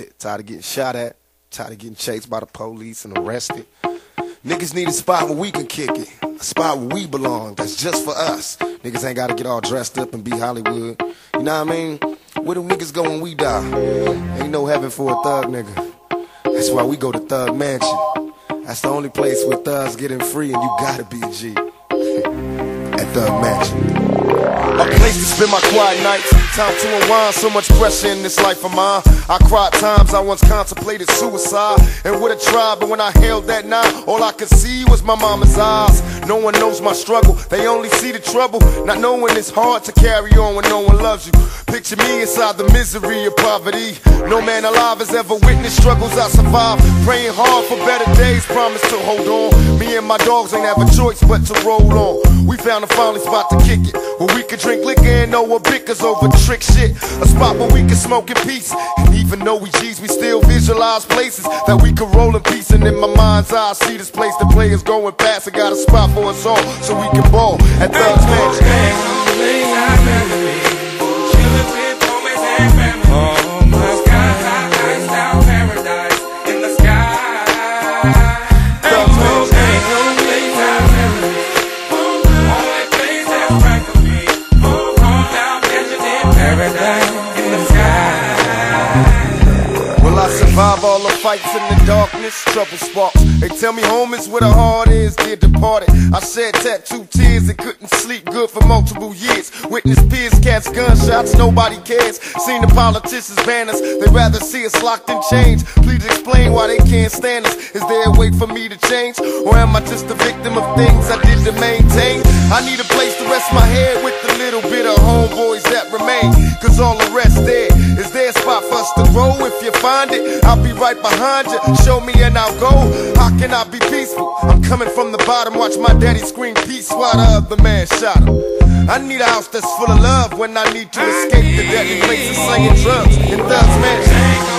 Shit, tired of getting shot at, tired of getting chased by the police and arrested. Niggas need a spot where we can kick it, a spot where we belong, that's just for us. Niggas ain't gotta get all dressed up and be Hollywood. You know what I mean? Where do niggas go when we die? Ain't no heaven for a thug nigga. That's why we go to Thug Mansion. That's the only place where thugs getting free and you gotta be a G. At Thug Mansion. A place to spend my quiet nights. Time to unwind. So much pressure in this life of mine. I cried times I once contemplated suicide and would have tried, but when I held that knife, all I could see was my mama's eyes. No one knows my struggle. They only see the trouble. Not knowing it's hard to carry on when no one loves you. Picture me inside the misery of poverty. No man alive has ever witnessed struggles I survived. Praying hard for better days, promise to hold on. Me and my dogs ain't have a choice but to roll on. We found a finally spot to kick it. Where we could drink liquor and know what bickers over trick shit. A spot where we can smoke in peace. And even though we G's, we still visualize places that we can roll in peace. And in my mind's eye, I see this place the players going past. I got a spot for us all so we can ball at Thug's Mansion. Survive all the fights in the darkness, trouble sparks. They tell me home is where the heart is, dear departed. I shed tattoo tears and couldn't sleep good for multiple years. Witness peers, cats, gunshots, nobody cares. Seen the politicians ban us, they rather see us locked in chains. Please explain why they can't stand us. Is there a way for me to change? Or am I just a victim of things I did to maintain? I need a place to rest my head with the little bit of find it, I'll be right behind you. Show me and I'll go. How can I be peaceful? I'm coming from the bottom. Watch my daddy scream peace while the other man shot him. I need a house that's full of love when I need to escape the deadly places slinging drugs and Thug's Mansion.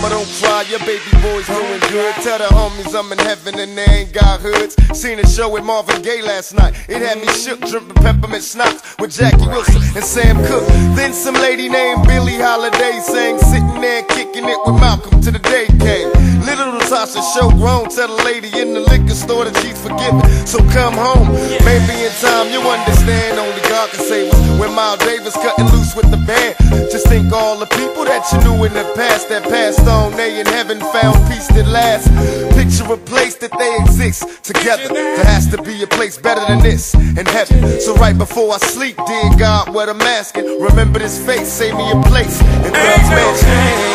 Mama, don't cry, your baby boy's doing good. Tell the homies I'm in heaven and they ain't got hoods. Seen a show with Marvin Gaye last night. It had me shook, dripping peppermint schnapps with Jackie Wilson and Sam Cooke. Then some lady named Billie Holiday sang, sitting there kicking it with Malcolm till the day came. Little Natasha show grown, tell the lady in the liquor store that she's forgiven. So come home, maybe in time you understand. Only God can save us. When Miles Davis cutting loose with the band, that you knew in the past that passed on, they in heaven found peace that lasts. Picture a place that they exist together. There has to be a place better than this in heaven. So right before I sleep, dear God, what I'm asking, remember this face, save me a place in God's mansion.